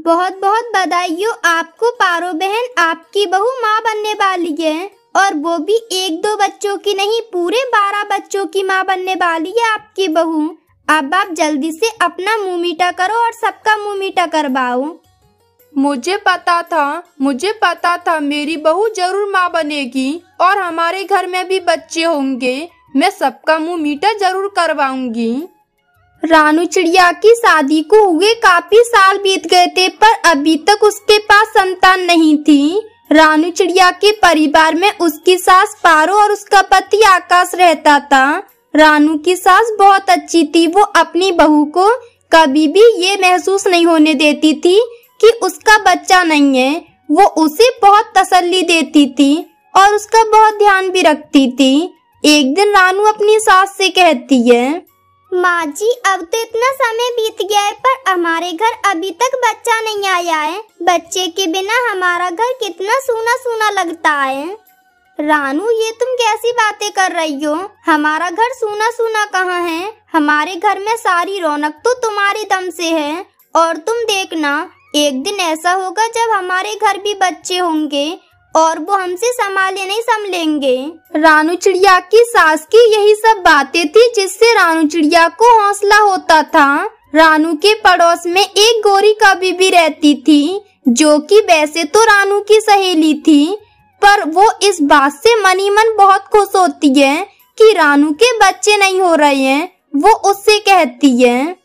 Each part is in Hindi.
बहुत बहुत बधाई आपको पारो बहन, आपकी बहू माँ बनने वाली है और वो भी एक दो बच्चों की नहीं, पूरे बारह बच्चों की माँ बनने वाली है आपकी बहू। अब आप जल्दी से अपना मुँह मीठा करो और सबका मुँह मीठा करवाओ। मुझे पता था, मुझे पता था मेरी बहू ज़रूर माँ बनेगी और हमारे घर में भी बच्चे होंगे। मैं सबका मुँह मीठा ज़रूर करवाऊँगी। रानू चिड़िया की शादी को हुए काफ़ी साल बीत गए थे, पर अभी तक उसके पास संतान नहीं थी। रानू चिड़िया के परिवार में उसकी सास पारो और उसका पति आकाश रहता था। रानू की सास बहुत अच्छी थी, वो अपनी बहू को कभी भी ये महसूस नहीं होने देती थी कि उसका बच्चा नहीं है। वो उसे बहुत तसल्ली देती थी और उसका बहुत ध्यान भी रखती थी। एक दिन रानू अपनी सास से कहती है माँ जी, अब तो इतना समय बीत गया है, पर हमारे घर अभी तक बच्चा नहीं आया है। बच्चे के बिना हमारा घर कितना सूना सूना लगता है। रानू, ये तुम कैसी बातें कर रही हो? हमारा घर सूना सूना कहाँ है? हमारे घर में सारी रौनक तो तुम्हारे दम से है। और तुम देखना, एक दिन ऐसा होगा जब हमारे घर भी बच्चे होंगे। और वो हमसे संभाले नहीं संभलेंगे। रानू चिड़िया की सास की यही सब बातें थी जिससे रानू चिड़िया को हौसला होता था। रानू के पड़ोस में एक गोरी कभी भी रहती थी, जो कि वैसे तो रानू की सहेली थी, पर वो इस बात से मनी मन बहुत खुश होती है कि रानू के बच्चे नहीं हो रहे हैं, वो उससे कहती है।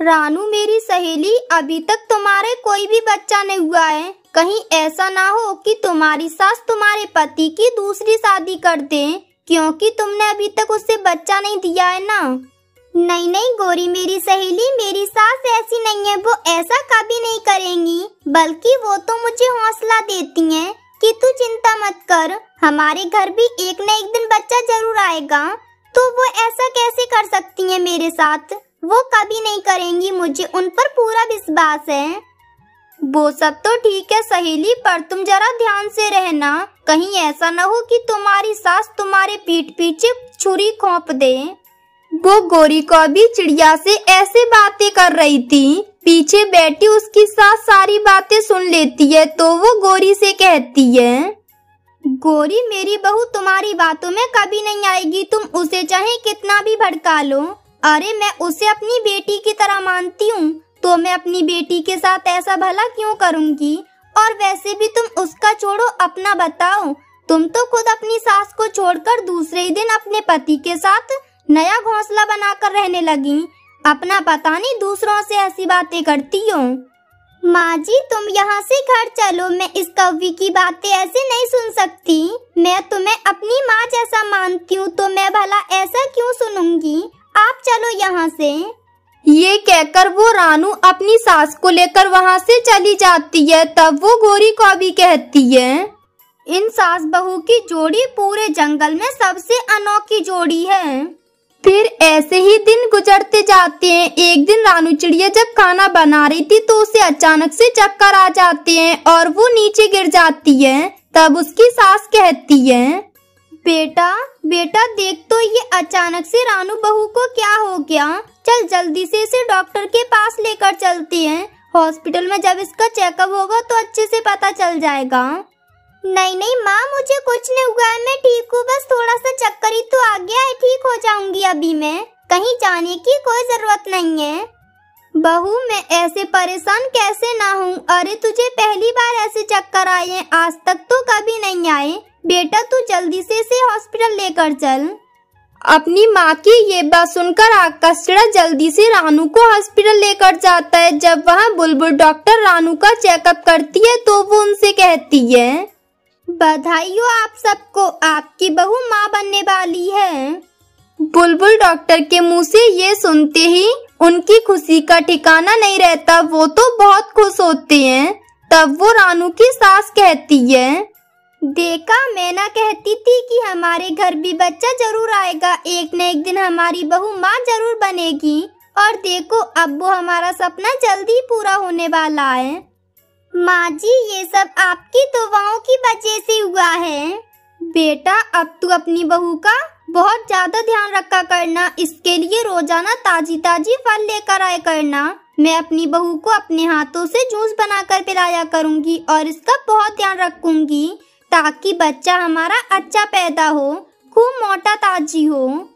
रानू मेरी सहेली, अभी तक तुम्हारे कोई भी बच्चा नहीं हुआ है। कहीं ऐसा ना हो कि तुम्हारी सास तुम्हारे पति की दूसरी शादी कर दे, क्योंकि तुमने अभी तक उससे बच्चा नहीं दिया है ना? नहीं नहीं, गोरी मेरी सहेली, मेरी सास ऐसी नहीं है, वो ऐसा कभी नहीं करेंगी, बल्कि वो तो मुझे हौसला देती हैं कि तू चिंता मत कर, हमारे घर भी एक न एक दिन बच्चा ज़रूर आएगा तो वो ऐसा कैसे कर सकती हैं मेरे साथ? वो कभी नहीं करेंगी मुझे, उन पर पूरा विश्वास है। वो सब तो ठीक है सहेली, पर तुम जरा ध्यान से रहना। कहीं ऐसा न हो कि तुम्हारी सास तुम्हारे पीठ पीछे छुरी खोप दे। वो गोरी को भी चिड़िया से ऐसे बातें कर रही थी। पीछे बैठी उसकी सास सारी बातें सुन लेती है तो वो गोरी से कहती है, गोरी, मेरी बहू तुम्हारी बातों में कभी नहीं आएगी। तुम उसे चाहे कितना भी भड़का लो। अरे, मैं उसे अपनी बेटी की तरह मानती हूँ। तो मैं अपनी बेटी के साथ ऐसा भला क्यों करूँगी? और वैसे भी तुम उसका छोड़ो, अपना बताओ। तुम तो खुद अपनी सास को छोड़कर दूसरे ही दिन अपने पति के साथ नया घोंसला बनाकर रहने लगी। अपना पता नहीं दूसरों से ऐसी बातें करती हो। माँ जी, तुम यहाँ से घर चलो। मैं इस कवि की बातें ऐसे नहीं सुन सकती। मैं तुम्हें अपनी माँ जैसा मानती हूँ तो मैं भला ऐसा क्यों सुनूँगी? आप चलो यहाँ से। ये कहकर वो रानू अपनी सास को लेकर वहाँ से चली जाती है। तब वो गोरी को भी कहती है, इन सास बहू की जोड़ी पूरे जंगल में सबसे अनोखी जोड़ी है। फिर ऐसे ही दिन गुजरते जाते हैं। एक दिन रानू चिड़िया जब खाना बना रही थी तो उसे अचानक से चक्कर आ जाते हैं और वो नीचे गिर जाती है। तब उसकी सास कहती है, बेटा बेटा देख तो ये अचानक से रानू बहू को क्या हो गया? चल जल्दी से इसे डॉक्टर के पास लेकर चलते हैं। हॉस्पिटल में जब इसका चेकअप होगा तो अच्छे से पता चल जाएगा। नहीं नहीं, माँ, मुझे कुछ नहीं हुआ है। मैं ठीक हूँ, बस थोड़ा सा चक्कर ही तो आ गया है ठीक हो जाऊँगी अभी मैं। कहीं जाने की कोई ज़रूरत नहीं है। बहू, मैं ऐसे परेशान कैसे ना हूँ? अरे, तुझे पहली बार ऐसे चक्कर आए हैं। आज तक तो कभी नहीं आए। बेटा, तू जल्दी से इसे हॉस्पिटल लेकर चल। अपनी माँ की ये बात सुनकर आकाश चिड़ा जल्दी से रानू को हॉस्पिटल लेकर जाता है। जब वहाँ बुलबुल डॉक्टर रानू का चेकअप करती है तो वो उनसे कहती है बधाई हो आप सबको, आपकी बहू माँ बनने वाली है। बुलबुल डॉक्टर के मुँह से ये सुनते ही उनकी खुशी का ठिकाना नहीं रहता। वो तो बहुत खुश होते हैं। तब वो रानू की सास कहती है देखा, मैं ना कहती थी कि हमारे घर भी बच्चा ज़रूर आएगा। एक न एक दिन हमारी बहू माँ ज़रूर बनेगी। और देखो, अब वो हमारा सपना जल्दी पूरा होने वाला है। माँ जी, ये सब आपकी दुआओं की वजह से हुआ है। बेटा, अब तू अपनी बहू का बहुत ज़्यादा ध्यान रखा करना। इसके लिए रोज़ाना ताजी ताजी फल लेकर आए करना। मैं अपनी बहू को अपने हाथों से जूस बनाकर पिलाया करूँगी और इसका बहुत ध्यान रखूँगी। ताकि बच्चा हमारा अच्छा पैदा हो, खूब मोटा ताजी हो।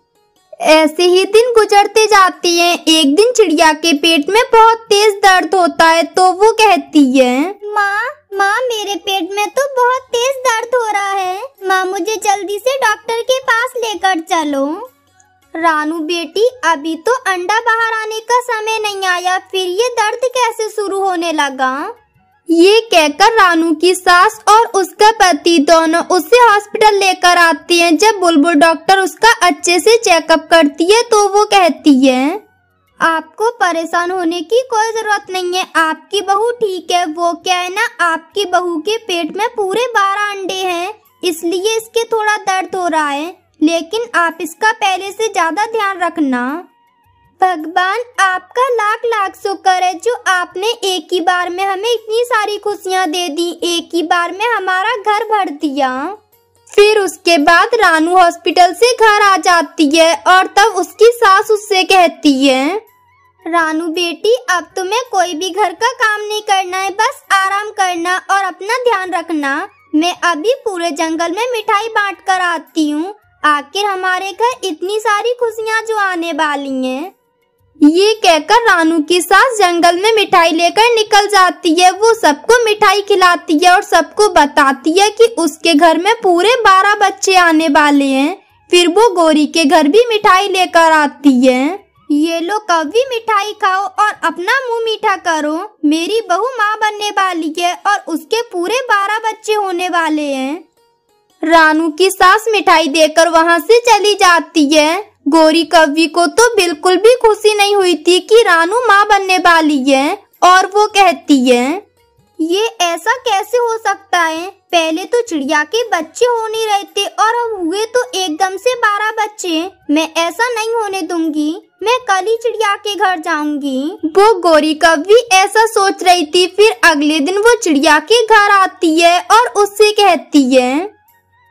ऐसे ही दिन गुजरते जाते हैं। एक दिन चिड़िया के पेट में बहुत तेज दर्द होता है तो वो कहती है, माँ माँ, मेरे पेट में तो बहुत तेज दर्द हो रहा है। माँ, मुझे जल्दी से डॉक्टर के पास लेकर चलो। रानू, बेटी, अभी तो अंडा बाहर आने का समय नहीं आया। फिर ये दर्द कैसे शुरू होने लगा? ये कहकर रानू की सास और उसका पति दोनों उसे हॉस्पिटल लेकर आती हैं। जब बुलबुल डॉक्टर उसका अच्छे से चेकअप करती है तो वो कहती है, आपको परेशान होने की कोई ज़रूरत नहीं है। आपकी बहू ठीक है। वो क्या है ना, आपकी बहू के पेट में पूरे बारह अंडे हैं, इसलिए इसके थोड़ा दर्द हो रहा है। लेकिन आप इसका पहले से ज़्यादा ध्यान रखना। भगवान, आपका लाख लाख शुक्र है जो आपने एक ही बार में हमें इतनी सारी खुशियाँ दे दी, एक ही बार में हमारा घर भर दिया। फिर उसके बाद रानू हॉस्पिटल से घर आ जाती है और तब उसकी सास उससे कहती है, रानू बेटी, अब तुम्हें कोई भी घर का काम नहीं करना है, बस आराम करना और अपना ध्यान रखना। मैं अभी पूरे जंगल में मिठाई बांट कर आती हूँ। आखिर हमारे घर इतनी सारी खुशियाँ जो आने वाली हैं। ये कहकर रानू की सास जंगल में मिठाई लेकर निकल जाती है। वो सबको मिठाई खिलाती है और सबको बताती है कि उसके घर में पूरे बारह बच्चे आने वाले हैं। फिर वो गोरी के घर भी मिठाई लेकर आती है। ये लो, कभी मिठाई खाओ और अपना मुँह मीठा करो। मेरी बहू माँ बनने वाली है और उसके पूरे बारह बच्चे होने वाले हैं। रानू की सास मिठाई देकर वहाँ से चली जाती है। गोरी कवि को तो बिल्कुल भी खुशी नहीं हुई थी कि रानू माँ बनने वाली है और वो कहती है, ये ऐसा कैसे हो सकता है? पहले तो चिड़िया के बच्चे हो नहीं और अब हुए तो एकदम से बारह बच्चे। मैं ऐसा नहीं होने दूँगी। मैं कल ही चिड़िया के घर जाऊँगी। वो गोरी कवि ऐसा सोच रही थी, फिर अगले दिन वो चिड़िया के घर आती है और उससे कहती है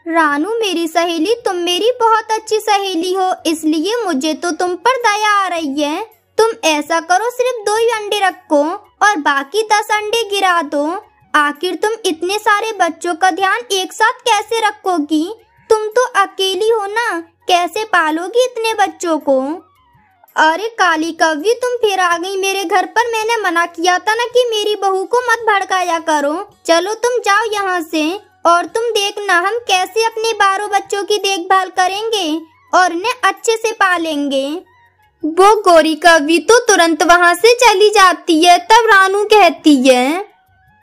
रानू मेरी सहेली, तुम मेरी बहुत अच्छी सहेली हो, इसलिए मुझे तो तुम पर दया आ रही है। तुम ऐसा करो, सिर्फ़ दो ही अंडे रखो और बाकी दस अंडे गिरा दो। आखिर तुम इतने सारे बच्चों का ध्यान एक साथ कैसे रखोगी? तुम तो अकेली हो ना, कैसे पालोगी इतने बच्चों को? अरे काली कवि तुम फिर आ गई मेरे घर पर। मैंने मना किया था ना कि मेरी बहू को मत भड़काया करो। चलो तुम जाओ यहाँ से। और तुम देखना हम कैसे अपने बारह बच्चों की देखभाल करेंगे और उन्हें अच्छे से पालेंगे। वो गोरी कवि तो तुरंत वहाँ से चली जाती है, तब रानू कहती है,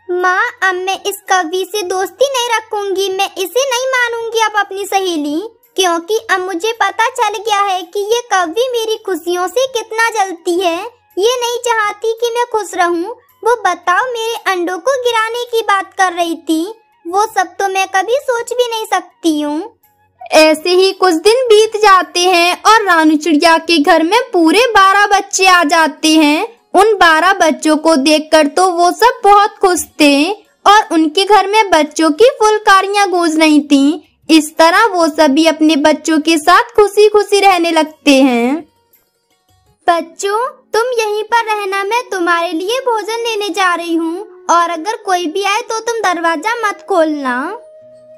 माँ, अब मैं इस कवि से दोस्ती नहीं रखूँगी, मैं इसे नहीं मानूँगी अब अपनी सहेली, क्योंकि अब मुझे पता चल गया है कि ये कवि मेरी खुशियों से कितना जलती है। ये नहीं चाहती कि मैं खुश रहूँ। वो बताओ मेरे अंडों को गिराने की बात कर रही थी। वो सब तो मैं कभी सोच भी नहीं सकती हूँ। ऐसे ही कुछ दिन बीत जाते हैं और रानू चिड़िया के घर में पूरे बारह बच्चे आ जाते हैं। उन बारह बच्चों को देखकर तो वो सब बहुत खुश थे और उनके घर में बच्चों की फुलकारियाँ गूंज रही थी। इस तरह वो सभी अपने बच्चों के साथ खुशी खुशी रहने लगते हैं। बच्चों तुम यहीं पर रहना मैं तुम्हारे लिए भोजन लेने जा रही हूँ। और अगर कोई भी आए तो तुम दरवाज़ा मत खोलना।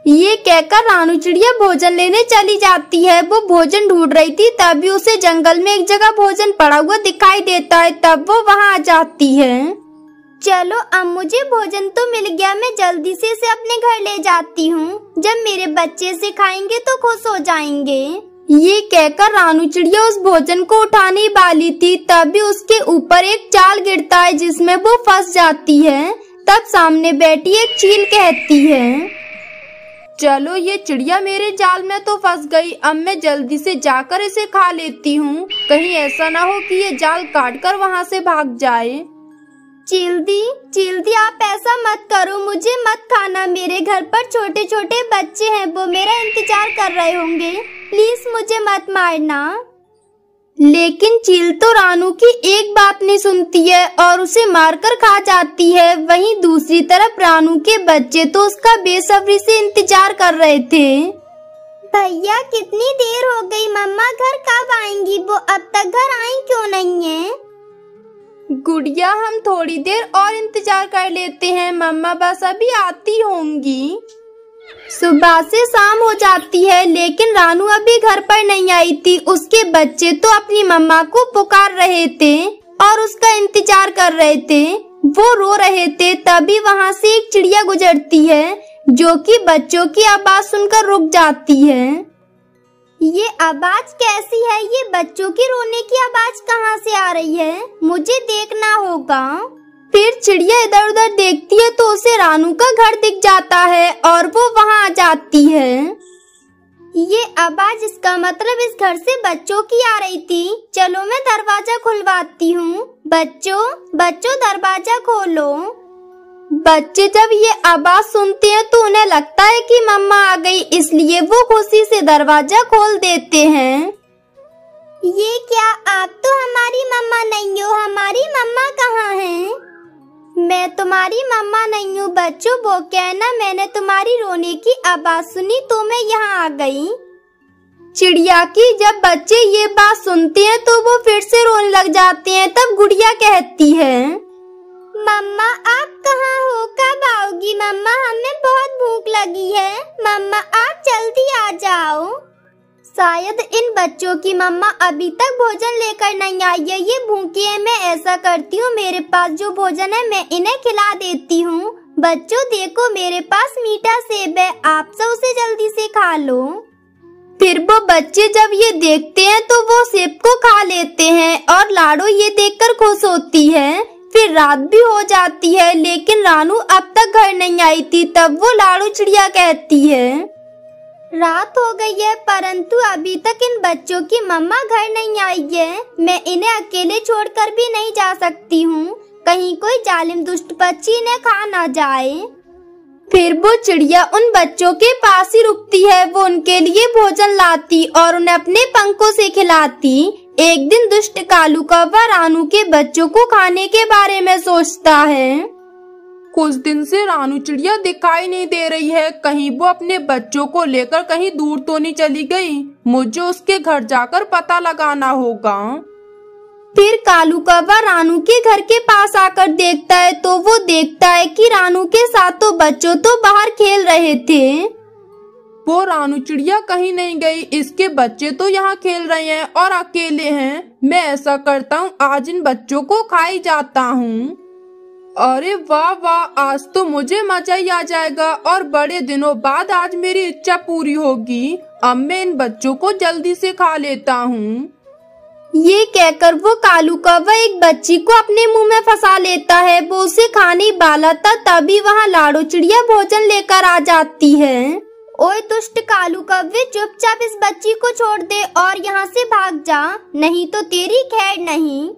ये कहकर रानू चिड़िया भोजन लेने चली जाती है। वो भोजन ढूंढ रही थी, तभी उसे जंगल में एक जगह भोजन पड़ा हुआ दिखाई देता है, तब वो वहाँ आ जाती है। चलो, अब मुझे भोजन तो मिल गया, मैं जल्दी से इसे अपने घर ले जाती हूँ। जब मेरे बच्चे से खाएँगे तो खुश हो जाएँगे। ये कहकर रानू चिड़िया उस भोजन को उठाने वाली थी। तभी उसके ऊपर एक चाल गिरता है जिसमें वो फंस जाती है। तब सामने बैठी एक चील कहती है, चलो ये चिड़िया मेरे जाल में तो फंस गई। अब मैं जल्दी से जाकर इसे खा लेती हूँ। कहीं ऐसा ना हो कि ये जाल काट कर वहाँ से भाग जाए। चिल्दी चिल्दी, आप ऐसा मत करो। मुझे मत खाना। मेरे घर पर छोटे छोटे बच्चे हैं। वो मेरा इंतज़ार कर रहे होंगे। प्लीज़ मुझे मत मारना। लेकिन चील तो रानू की एक बात नहीं सुनती है और उसे मारकर खा जाती है। वहीं दूसरी तरफ़ रानू के बच्चे तो उसका बेसब्री से इंतज़ार कर रहे थे। भैया, कितनी देर हो गई? मम्मा घर कब आएँगी? वो अब तक घर आई क्यों नहीं है? गुड़िया, हम थोड़ी देर और इंतज़ार कर लेते हैं। मम्मा बस अभी आती होंगी। सुबह से शाम हो जाती है, लेकिन रानू अभी घर पर नहीं आई थी। उसके बच्चे तो अपनी मम्मा को पुकार रहे थे और उसका इंतज़ार कर रहे थे। वो रो रहे थे, तभी वहाँ से एक चिड़िया गुजरती है, जो कि बच्चों की आवाज़ सुनकर रुक जाती है। ये आवाज़ कैसी है? ये बच्चों की रोने की आवाज़ कहाँ से आ रही है? मुझे देखना होगा। फिर चिड़िया इधर उधर देखती है तो उसे रानू का घर दिख जाता है और वो वहाँ आ जाती है। ये आवाज़ इसका मतलब इस घर से बच्चों की आ रही थी। चलो मैं दरवाज़ा खुलवाती हूँ। बच्चों बच्चों, दरवाज़ा खोलो। बच्चे जब ये आवाज़ सुनते हैं तो उन्हें लगता है कि मम्मा आ गई, इसलिए वो खुशी से दरवाज़ा खोल देते हैं। ये क्या, आप तो हमारी मम्मा नहीं हो, हमारी मम्मा कहाँ है? मैं तुम्हारी मम्मा नहीं हूँ, बच्चों, वो कहना मैंने तुम्हारी रोने की आवाज़ सुनी तो मैं यहाँ आ गई। चिड़िया की जब बच्चे ये बात सुनते हैं तो वो फिर से रोने लग जाते हैं, तब गुड़िया कहती है। मम्मा, आप कहाँ हो? कब आओगी? मम्मा, हमें बहुत भूख लगी है। मम्मा, आप जल्दी आ जाओ। शायद इन बच्चों की मम्मा अभी तक भोजन लेकर नहीं आई है। ये भूखी है, मैं ऐसा करती हूँ, मेरे पास जो भोजन है, मैं इन्हें खिला देती हूँ। बच्चों, देखो, मेरे पास मीठा सेब है, आप सब उसे जल्दी से खा लो। फिर वो बच्चे जब ये देखते हैं तो वो सेब को खा लेते हैं और लाडो ये देखकर खुश होती है। फिर रात भी हो जाती है, लेकिन रानू अब तक घर नहीं आई थी, तब वो लाड़ू चिड़िया कहती है। रात हो गई है, परंतु अभी तक इन बच्चों की मम्मा घर नहीं आई है। मैं इन्हें अकेले छोड़कर भी नहीं जा सकती हूँ। कहीं कोई जालिम दुष्ट पक्षी इन्हें खा ना जाए। फिर वो चिड़िया उन बच्चों के पास ही रुकती है। वो उनके लिए भोजन लाती और उन्हें अपने पंखों से खिलाती। एक दिन दुष्ट कालू कौवा रानू के बच्चों को खाने के बारे में सोचता है। कुछ दिन से रानू चिड़िया दिखाई नहीं दे रही है। कहीं वो अपने बच्चों को लेकर कहीं दूर तो नहीं चली गई। मुझे उसके घर जाकर पता लगाना होगा। फिर कालू कौवा रानू के घर के पास आकर देखता है तो वो देखता है कि रानू के साथ तो बच्चों तो बाहर खेल रहे थे। वो रानू चिड़िया कहीं नहीं गई। इसके बच्चे तो यहाँ खेल रहे हैं और अकेले हैं। मैं ऐसा करता हूँ आज इन बच्चों को खाई जाता हूँ। अरे वाह वाह, आज तो मुझे मज़ा ही आ जाएगा और बड़े दिनों बाद आज मेरी इच्छा पूरी होगी। अब मैं इन बच्चों को जल्दी से खा लेता हूँ। ये कहकर वो कालू कौवा एक बच्ची को अपने मुँह में फंसा लेता है। वो उसे खाने वाला था, तभी वहाँ लाड़ो चिड़िया भोजन लेकर आ जाती है। ओए दुष्ट कालू कव्वे चुपचाप इस बच्ची को छोड़ दे और यहाँ से भाग जा। नहीं तो तेरी खैर नहीं।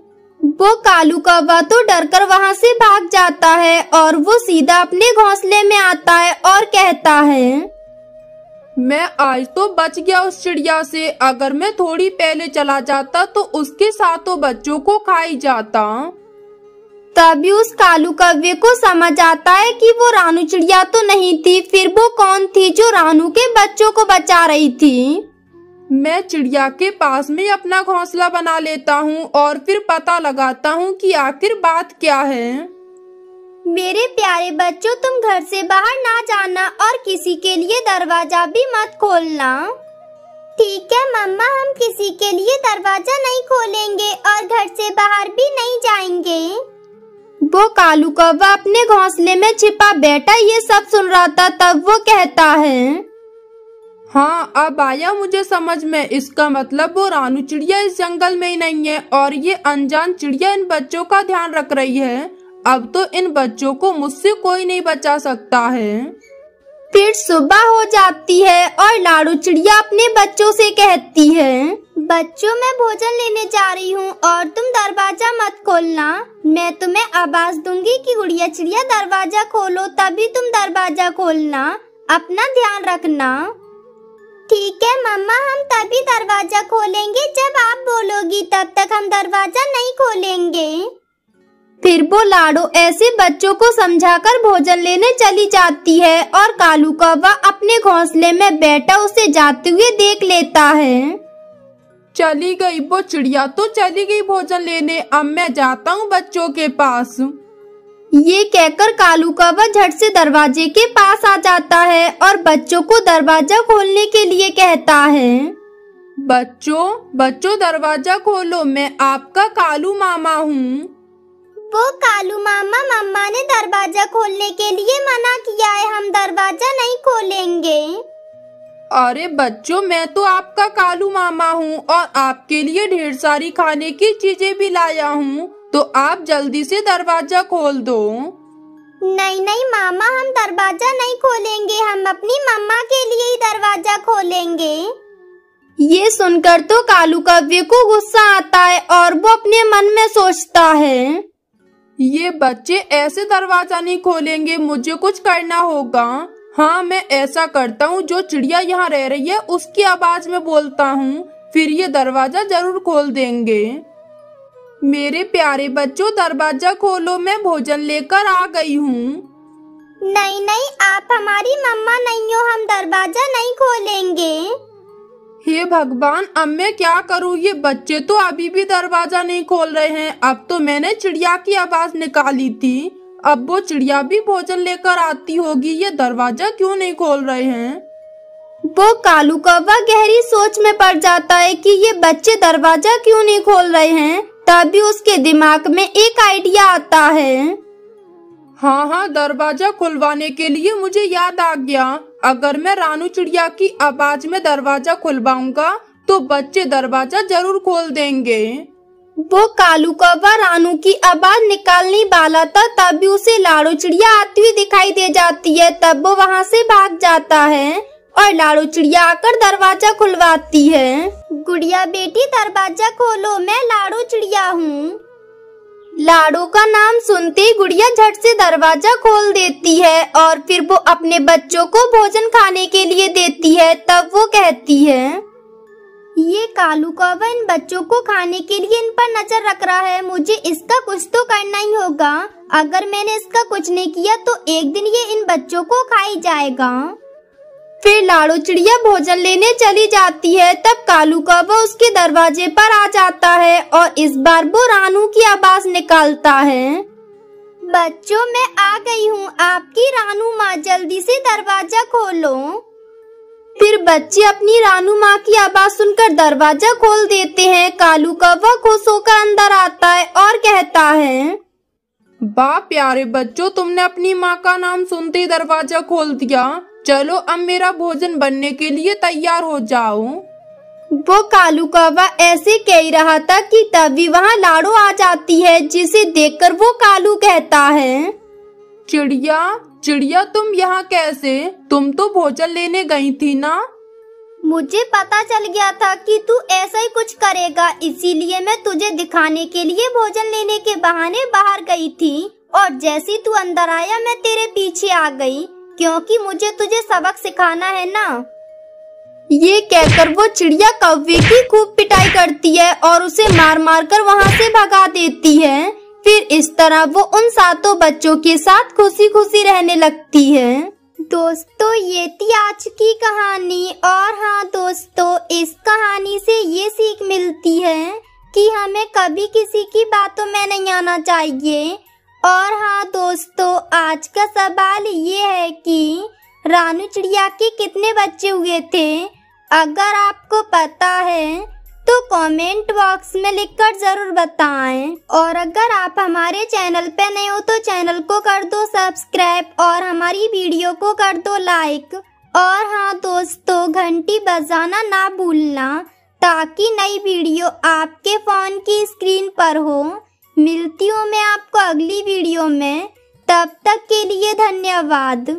वो कालू कौवा तो डरकर वहाँ से भाग जाता है और वो सीधा अपने घोंसले में आता है और कहता है मैं आज तो बच गया उस चिड़िया से। अगर मैं थोड़ी पहले चला जाता तो उसके साथों बच्चों को खाई जाता। तभी उस कालू कव्य को समझ आता है कि वो रानू चिड़िया तो नहीं थी फिर वो कौन थी जो रानू के बच्चों को बचा रही थी? मैं चिड़िया के पास में अपना घोंसला बना लेता हूँ और फिर पता लगाता हूँ कि आखिर बात क्या है। मेरे प्यारे बच्चों तुम घर से बाहर ना जाना और किसी के लिए दरवाज़ा भी मत खोलना। ठीक है मम्मा हम किसी के लिए दरवाज़ा नहीं खोलेंगे और घर से बाहर भी नहीं जाएँगे। वो कालू कौवा अपने घोंसले में छिपा बैठा ये सब सुन रहा था तब वो कहता है हाँ अब आया मुझे समझ में। इसका मतलब वो रानू चिड़िया इस जंगल में ही नहीं है और ये अनजान चिड़िया इन बच्चों का ध्यान रख रही है। अब तो इन बच्चों को मुझसे कोई नहीं बचा सकता है। फिर सुबह हो जाती है और लाड़ू चिड़िया अपने बच्चों से कहती है, बच्चों, मैं भोजन लेने जा रही हूँ और तुम दरवाज़ा मत खोलना। मैं तुम्हें आवाज़ दूँगी कि गुड़िया चिड़िया दरवाज़ा खोलो, तभी तुम दरवाज़ा खोलना। अपना ध्यान रखना। ठीक है मम्मा हम तभी दरवाज़ा खोलेंगे जब आप बोलोगी तब तक हम दरवाज़ा नहीं खोलेंगे। फिर वो लाडो ऐसे बच्चों को समझाकर भोजन लेने चली जाती है और कालू कौवा अपने घोंसले में बैठा उसे जाते हुए देख लेता है। चली गई वो चिड़िया तो चली गई भोजन लेने। अब मैं जाता हूँ बच्चों के पास। ये कहकर कालू का वह झट से दरवाजे के पास आ जाता है और बच्चों को दरवाज़ा खोलने के लिए कहता है बच्चों बच्चों दरवाज़ा खोलो मैं आपका कालू मामा हूँ। वो कालू मामा मम्मा ने दरवाज़ा खोलने के लिए मना किया है हम दरवाज़ा नहीं खोलेंगे। अरे बच्चों मैं तो आपका कालू मामा हूँ और आपके लिए ढेर सारी खाने की चीज़ें भी लाया हूँ। तो आप जल्दी से दरवाज़ा खोल दो। नहीं नहीं मामा हम दरवाज़ा नहीं खोलेंगे। हम अपनी मम्मा के लिए ही दरवाज़ा खोलेंगे। ये सुनकर तो कालू कव्य को गुस्सा आता है और वो अपने मन में सोचता है ये बच्चे ऐसे दरवाज़ा नहीं खोलेंगे मुझे कुछ करना होगा। हाँ मैं ऐसा करता हूँ जो चिड़िया यहाँ रह रही है उसकी आवाज़ में बोलता हूँ फिर ये दरवाज़ा ज़रूर खोल देंगे। मेरे प्यारे बच्चों दरवाज़ा खोलो मैं भोजन लेकर आ गई हूँ। नहीं नहीं आप हमारी मम्मा नहीं हो हम दरवाज़ा नहीं खोलेंगे। हे भगवान अब मैं क्या करूँ? ये बच्चे तो अभी भी दरवाज़ा नहीं खोल रहे हैं। अब तो मैंने चिड़िया की आवाज़ निकाली थी। अब वो चिड़िया भी भोजन लेकर आती होगी। ये दरवाज़ा क्यों नहीं खोल रहे हैं? वो कालू कौवा गहरी सोच में पड़ जाता है कि ये बच्चे दरवाज़ा क्यों नहीं खोल रहे हैं? तभी उसके दिमाग में एक आइडिया आता है। हाँ हाँ दरवाज़ा खुलवाने के लिए मुझे याद आ गया। अगर मैं रानू चिड़िया की आवाज़ में दरवाज़ा खुलवाऊँगा तो बच्चे दरवाज़ा ज़रूर खोल देंगे। वो कालू कौवा रानू की आवाज़ निकालने वाला था तभी उसे लाड़ो चिड़िया आती हुई दिखाई दे जाती है तब वो वहाँ से भाग जाता है। और लाड़ो चिड़िया आकर दरवाज़ा खुलवाती है। गुड़िया बेटी दरवाज़ा खोलो मैं लाड़ू चिड़िया हूँ। लाडू का नाम सुनते ही गुड़िया झट से दरवाज़ा खोल देती है और फिर वो अपने बच्चों को भोजन खाने के लिए देती है तब वो कहती है ये कालू कौवा इन बच्चों को खाने के लिए इन पर नज़र रख रहा है। मुझे इसका कुछ तो करना ही होगा। अगर मैंने इसका कुछ नहीं किया तो एक दिन ये इन बच्चों को खाई जाएगा। फिर लाड़ो चिड़िया भोजन लेने चली जाती है। तब कालू कौवा उसके दरवाजे पर आ जाता है और इस बार वो रानू की आवाज़ निकालता है। बच्चों, मैं आ गई हूँ। आपकी रानू माँ, जल्दी से दरवाज़ा खोलो। फिर बच्चे अपनी रानू माँ की आवाज़ सुनकर दरवाज़ा खोल देते हैं। कालू कौवा खुश होकर अंदर आता है और कहता है, बा प्यारे बच्चों, तुमने अपनी माँ का नाम सुनते ही दरवाज़ा खोल दिया। चलो अब मेरा भोजन बनने के लिए तैयार हो जाओ। वो कालू कौवा ऐसे कह रहा था कि तभी वहाँ लाड़ो आ जाती है जिसे देखकर वो कालू कहता है। चिड़िया चिड़िया तुम यहाँ कैसे? तुम तो भोजन लेने गई थी ना? मुझे पता चल गया था कि तू ऐसा ही कुछ करेगा इसीलिए मैं तुझे दिखाने के लिए भोजन लेने के बहाने बाहर गई थी। और जैसे तू अंदर आया मैं तेरे पीछे आ गई। क्योंकि मुझे तुझे सबक सिखाना है ना? ये कहकर वो चिड़िया कौवे की खूब पिटाई करती है और उसे मार मार कर वहाँ से भगा देती है। फिर इस तरह वो उन सातों बच्चों के साथ खुशी खुशी रहने लगती है। दोस्तों ये थी आज की कहानी। और हाँ दोस्तों इस कहानी से ये सीख मिलती है कि हमें कभी किसी की बातों में नहीं आना चाहिए। और हाँ दोस्तों, आज का सवाल ये है कि रानू चिड़िया के कितने बच्चे हुए थे? अगर आपको पता है तो कमेंट बॉक्स में लिखकर ज़रूर बताएँ। और अगर आप हमारे चैनल पे नए हो तो चैनल को कर दो सब्सक्राइब और हमारी वीडियो को कर दो लाइक। और हाँ दोस्तों, घंटी बजाना ना भूलना, ताकि नई वीडियो आपके फ़ोन की स्क्रीन पर हो। मिलती हूँ मैं आपको अगली वीडियो में। तब तक के लिए धन्यवाद।